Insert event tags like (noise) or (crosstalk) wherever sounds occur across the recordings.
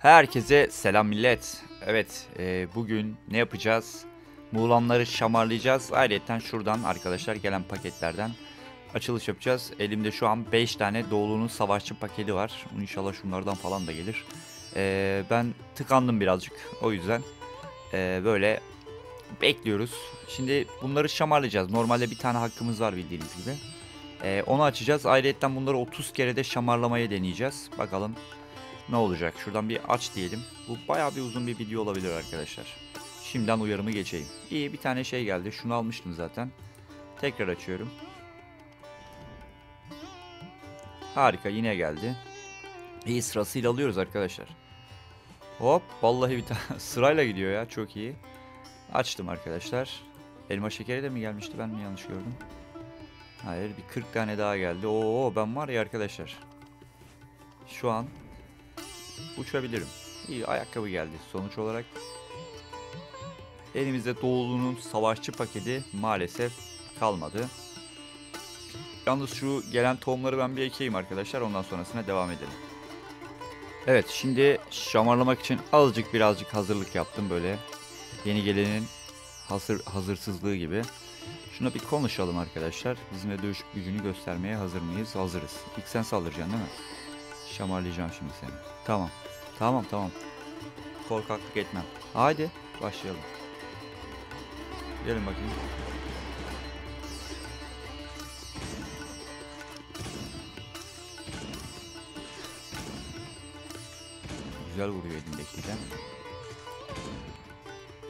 Herkese selam millet. Evet e, bugün ne yapacağız? Muğlanları şamarlayacağız. Ayrıca şuradan arkadaşlar gelen paketlerden açılış yapacağız. Elimde şu an 5 tane Doğulu'nun savaşçı paketi var. İnşallah şunlardan falan da gelir. E, ben tıkandım birazcık. O yüzden e, böyle bekliyoruz. Şimdi bunları şamarlayacağız. Normalde bir tane hakkımız var bildiğiniz gibi. E, onu açacağız. Ayrıca bunları 30 kere de şamarlamaya deneyeceğiz. Bakalım ne olacak? Şuradan bir aç diyelim. Bu bayağı bir uzun bir video olabilir arkadaşlar. Şimdiden uyarımı geçeyim. İyi bir tane şey geldi. Şunu almıştım zaten. Tekrar açıyorum. Harika yine geldi. İyi sırasıyla alıyoruz arkadaşlar. Hop vallahi bir tane (laughs) sırayla gidiyor ya çok iyi. Açtım arkadaşlar. Elma şekeri de mi gelmişti ben mi yanlış gördüm? Hayır bir 40 tane daha geldi. Oo ben var ya arkadaşlar. Şu an uçabilirim. İyi ayakkabı geldi. Sonuç olarak elimizde Doğulu'nun savaşçı paketi maalesef kalmadı. Yalnız şu gelen tohumları ben bir ekeyim arkadaşlar. Ondan sonrasına devam edelim. Evet şimdi şamarlamak için azıcık birazcık hazırlık yaptım böyle. Yeni gelenin hazır, hazırsızlığı gibi. Şuna bir konuşalım arkadaşlar. Bizimle dövüş gücünü göstermeye hazır mıyız? Hazırız. İlk sen saldıracaksın değil mi? Şamarlayacağım şimdi seni. Tamam. Tamam tamam. Korkaklık etmem. Haydi başlayalım. Gelin bakayım. Güzel vuruyor elindekiyle.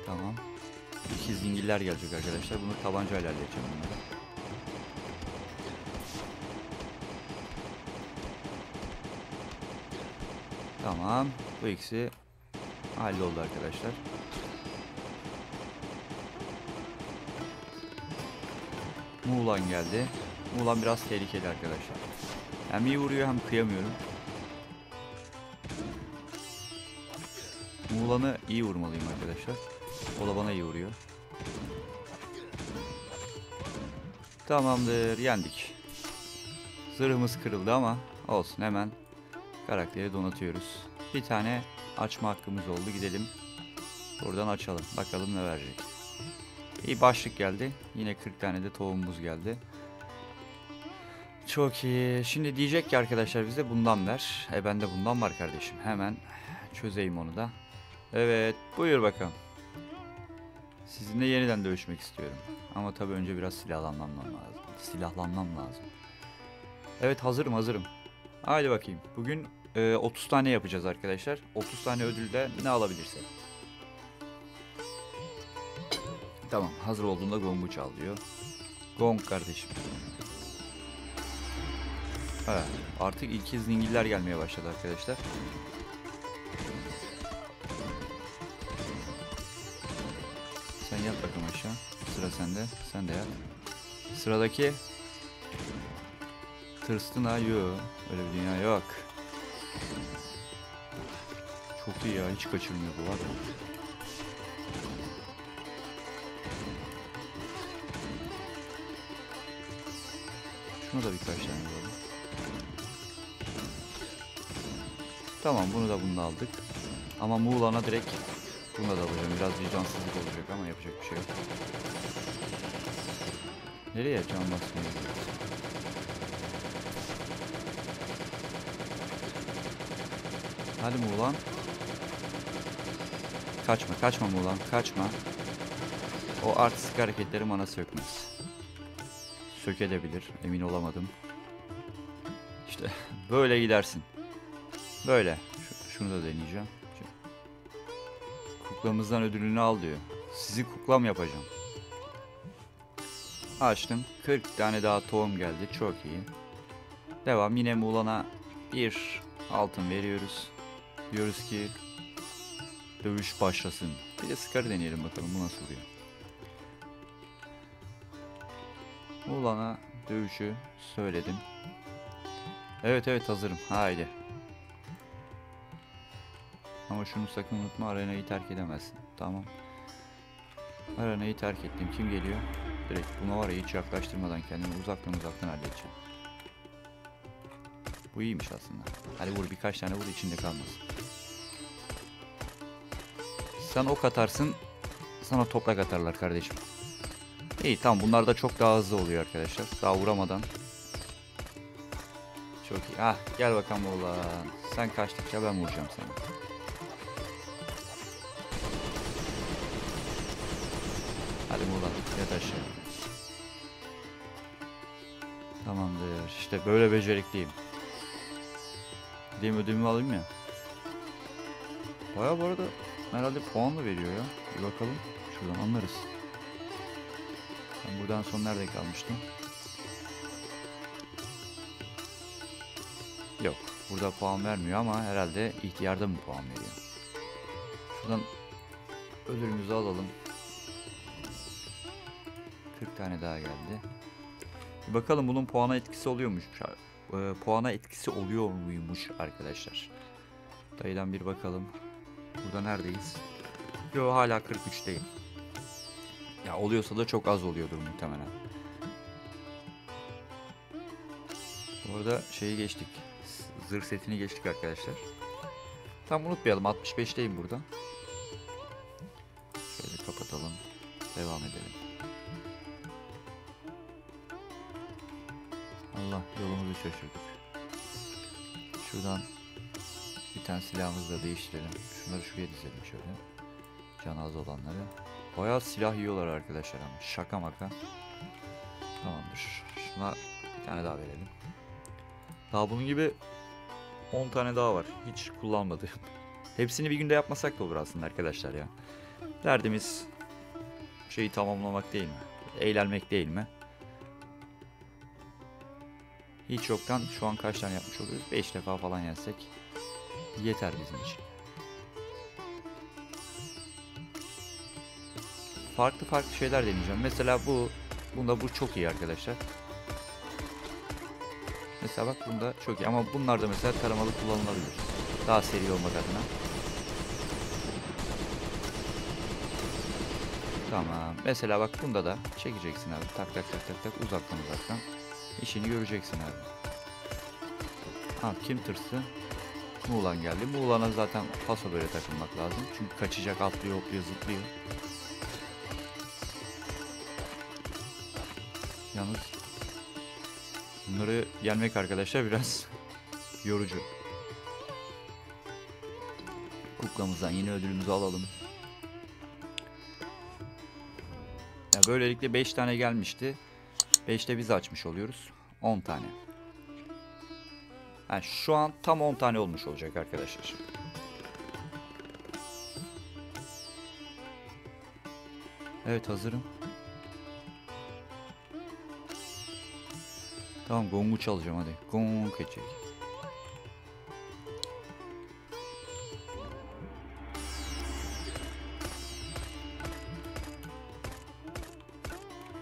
Tamam. İkiz zingiller gelecek arkadaşlar. Bunu tabancayla halledeceğim bunları. Tamam. Bu ikisi halloldu arkadaşlar. Muğlan geldi. Muğlan biraz tehlikeli arkadaşlar. Hem iyi vuruyor hem kıyamıyorum. Muğlan'ı iyi vurmalıyım arkadaşlar. O da bana iyi vuruyor. Tamamdır yendik. Zırhımız kırıldı ama olsun hemen karakteri donatıyoruz. Bir tane açma hakkımız oldu gidelim. Buradan açalım bakalım ne verecek. İyi başlık geldi. Yine 40 tane de tohumumuz geldi. Çok iyi. Şimdi diyecek ki arkadaşlar bize bundan ver. E bende bundan var kardeşim. Hemen çözeyim onu da. Evet buyur bakalım. Sizinle yeniden dövüşmek istiyorum. Ama tabii önce biraz silahlanmam lazım. Silahlanmam lazım. Evet hazırım hazırım. Haydi bakayım. Bugün e, 30 tane yapacağız arkadaşlar. 30 tane ödülde ne alabilirsek. Tamam hazır olduğunda gongu çal diyor. Gong kardeşim. Evet artık ilk zingiller gelmeye başladı arkadaşlar. Sen yat bakalım aşağı. Sıra sende. Sen de yat. Sıradaki Tırstın ha yok. Öyle bir dünya yok. Çok iyi ya hiç kaçırmıyor bu var. Şuna da birkaç tane alalım. Tamam bunu da bunu da aldık. Ama Muğlan'a direkt bunu da alacağım. Biraz vicdansızlık olacak ama yapacak bir şey yok. Nereye can basmıyor? Hadi Muğlan. Kaçma, kaçma Muğlan, kaçma. O artistik hareketleri bana sökmez. Sökebilir, emin olamadım. İşte (laughs) böyle gidersin. Böyle. Şu- şunu da deneyeceğim. Kuklamızdan ödülünü al diyor. Sizi kuklam yapacağım. Açtım. 40 tane daha tohum geldi. Çok iyi. Devam. Yine Muğlan'a bir altın veriyoruz. Diyoruz ki dövüş başlasın. Bir de Scar'ı deneyelim bakalım bu nasıl oluyor. Muğlan'a dövüşü söyledim. Evet evet hazırım. Haydi. Ama şunu sakın unutma arenayı terk edemezsin. Tamam. Arenayı terk ettim. Kim geliyor? Direkt buna var ya hiç yaklaştırmadan kendimi uzaktan uzaktan halledeceğim. Bu iyiymiş aslında. Hadi vur birkaç tane vur içinde kalmasın. Sen ok atarsın. Sana toprak atarlar kardeşim. İyi tamam bunlar da çok daha hızlı oluyor arkadaşlar. Daha vuramadan. Çok iyi. Ah gel bakalım ulan. Sen kaçtıkça ben vuracağım seni. Hadi Muğlan yat aşağı. Tamamdır. İşte böyle becerikliyim. Gideyim ödülümü alayım ya. Baya bu arada herhalde puan da veriyor ya. Bir bakalım. Şuradan anlarız. Ben buradan son nerede kalmıştım? Yok. Burada puan vermiyor ama herhalde ihtiyarda mı puan veriyor? Şuradan ödülümüzü alalım. 40 tane daha geldi. Bir bakalım bunun puana etkisi oluyormuş. Ee, puana etkisi oluyor muymuş arkadaşlar. Dayıdan bir bakalım. Burada neredeyiz? Yo hala 43'teyim. Ya oluyorsa da çok az oluyordur muhtemelen. Bu arada şeyi geçtik. Zırh setini geçtik arkadaşlar. Tam unutmayalım 65'teyim burada. Şöyle kapatalım. Devam edelim. Allah yolumuzu şaşırdık. Şuradan bir tane silahımızı da değiştirelim. Şunları şuraya dizelim şöyle. Can az olanları. Bayağı silah yiyorlar arkadaşlar ama. Şaka maka. Tamamdır. Şuna bir tane daha verelim. Daha bunun gibi 10 tane daha var. Hiç kullanmadığım. (laughs) Hepsini bir günde yapmasak da olur aslında arkadaşlar ya. Derdimiz şeyi tamamlamak değil mi? Eğlenmek değil mi? Hiç yoktan şu an kaç tane yapmış oluyoruz? 5 defa falan yensek yeter bizim için. Farklı farklı şeyler deneyeceğim. Mesela bu, bunda bu çok iyi arkadaşlar. Mesela bak bunda çok iyi ama bunlar da mesela taramalı kullanılabilir. Daha seri olmak adına. Tamam. Mesela bak bunda da çekeceksin abi. Tak tak tak tak tak uzaktan uzaktan. İşini göreceksin abi. Ha kim tırsı? Muğlan geldi. Muğlan'a zaten paso böyle takılmak lazım. Çünkü kaçacak, atlıyor, hopluyor, zıplıyor. Yalnız bunları yenmek arkadaşlar biraz (laughs) yorucu. Kuklamızdan yine ödülümüzü alalım. Ya böylelikle 5 tane gelmişti. 5'te biz açmış oluyoruz. 10 tane. Yani şu an tam 10 tane olmuş olacak arkadaşlar. Evet hazırım. Tamam gongu çalacağım hadi. Gong edecek.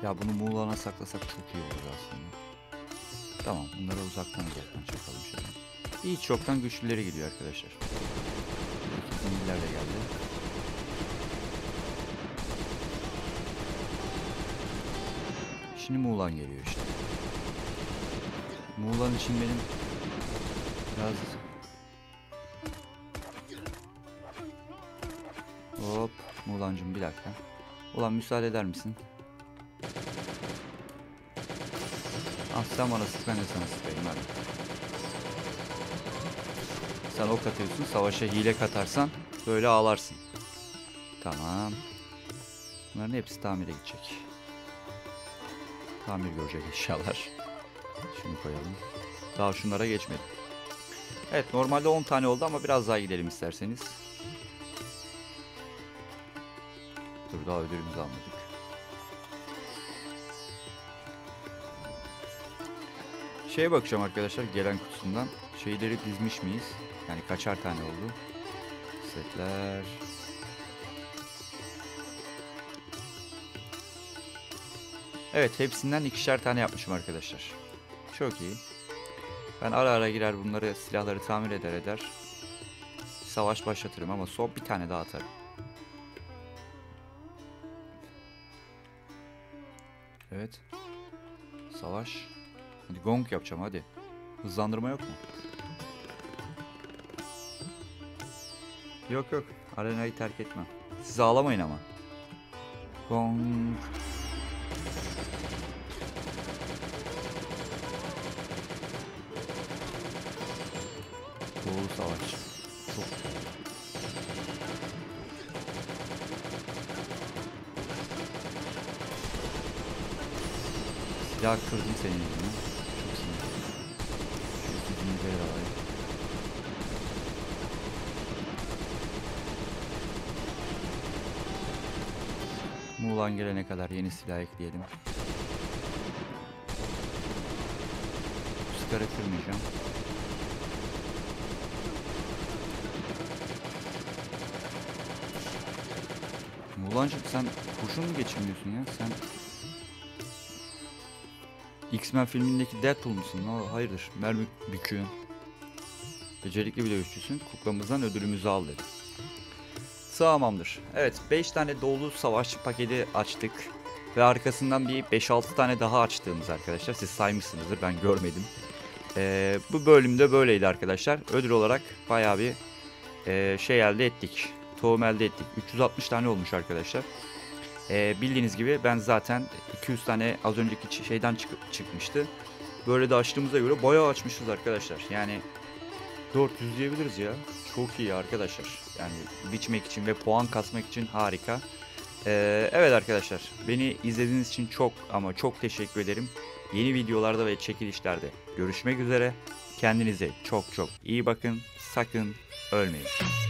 Ya bunu Muğla'na saklasak çok iyi olur aslında. Tamam bunları uzaktan uzaktan çakalım şöyle. Hiç yoktan güçlüleri gidiyor arkadaşlar. Zimbiler de geldi. Şimdi Muğlan geliyor işte. Muğlan için benim biraz Hop Muğlancım bir dakika. Ulan müsaade eder misin? Sen bana ben de sana sıkayım hadi. Sen ok atıyorsun savaşa hile katarsan böyle ağlarsın. Tamam. Bunların hepsi tamire gidecek. Tamir görecek eşyalar. Şunu koyalım. Daha şunlara geçmedim. Evet normalde 10 tane oldu ama biraz daha gidelim isterseniz. Dur daha ödülümüzü almadık. Şeye bakacağım arkadaşlar gelen kutusundan. Şeyleri dizmiş miyiz? Yani kaçar tane oldu? Setler. Evet hepsinden ikişer tane yapmışım arkadaşlar. Çok iyi. Ben ara ara girer bunları silahları tamir eder eder. Savaş başlatırım ama son bir tane daha atarım. Evet. Savaş. Hadi gong yapacağım hadi. Hızlandırma yok mu? Yok yok. Arenayı terk etmem. Siz ağlamayın ama. Gong. Doğru savaş. Çok Silah kırdım senin yüzünden. Çok sinirliyim. Şu ikizini de alayım. Muğlan gelene kadar yeni silah ekleyelim. Sigara kırmayacağım. Muğlancık sen kurşun mu geçirmiyorsun ya? Sen X-Men filmindeki Deadpool musun? No, hayırdır? Mermi büküyorsun. Becerikli bir dövüşçüsün. Kuklamızdan ödülümüzü al dedi. Tamamdır. Evet 5 tane dolu savaşçı paketi açtık. Ve arkasından bir 5-6 tane daha açtığımız arkadaşlar. Siz saymışsınızdır ben görmedim. Ee, bu bölümde böyleydi arkadaşlar. Ödül olarak bayağı bir e, şey elde ettik. Tohum elde ettik. 360 tane olmuş arkadaşlar. Ee, bildiğiniz gibi ben zaten 200 tane az önceki şeyden çık- çıkmıştı. Böyle de açtığımıza göre bayağı açmışız arkadaşlar. Yani 400 diyebiliriz ya. Çok iyi arkadaşlar. Yani biçmek için ve puan kasmak için harika. Ee, evet arkadaşlar beni izlediğiniz için çok ama çok teşekkür ederim. Yeni videolarda ve çekilişlerde görüşmek üzere. Kendinize çok çok iyi bakın. Sakın ölmeyin.